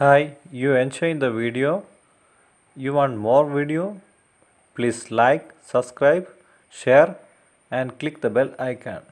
Hi, you enjoying the video? You want more video? Please like, subscribe, share and click the bell icon.